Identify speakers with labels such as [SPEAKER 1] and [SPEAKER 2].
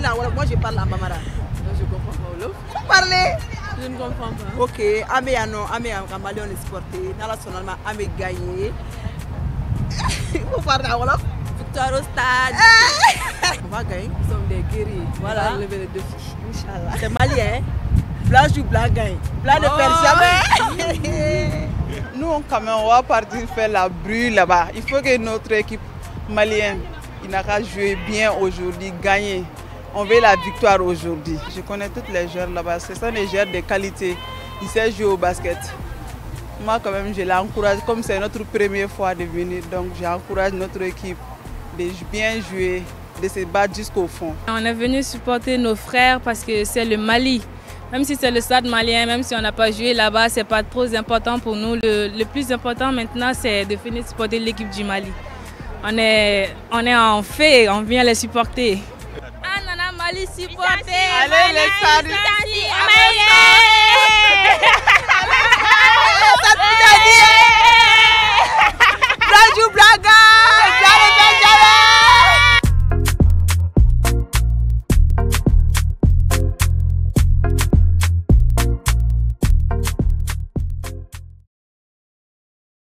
[SPEAKER 1] parlez en Wolof, moi je parle en Bambara. Non,
[SPEAKER 2] je comprends pas Wolof.
[SPEAKER 1] Vous parlez
[SPEAKER 2] Je ne comprends pas.
[SPEAKER 1] Ok, Amé Anon, Amé Ambalé, on est sporté. Nationalement, Amé gagné. Vous parlez en Wolof
[SPEAKER 2] Victoire au stade.
[SPEAKER 1] Eh! On va gagner.
[SPEAKER 2] Nous sommes des guerriers. Voilà. On va lever les deux défi. Inch'Allah. C'est
[SPEAKER 1] malien. Hein. Blanc joue, blanc gagne. Blanc ne oh! perd jamais.
[SPEAKER 3] Nous, quand même, on va partir faire la brûle là-bas. Il faut que notre équipe malienne, il n'a qu'à jouer bien aujourd'hui, gagner. On veut la victoire aujourd'hui. Je connais toutes les joueurs là-bas. Ce sont des joueurs de qualité. Ils savent jouer au basket. Moi, quand même, je l'encourage. Comme c'est notre première fois de venir, donc j'encourage notre équipe de bien jouer, de se battre jusqu'au fond.
[SPEAKER 4] On est venu supporter nos frères parce que c'est le Mali. Même si c'est le stade malien, même si on n'a pas joué là-bas, c'est pas trop important pour nous. Le, plus important maintenant, c'est de venir supporter l'équipe du Mali. On est, on est en fait, on vient les supporter. Ah, Nana Mali supporter. Allez, les stades. Blanc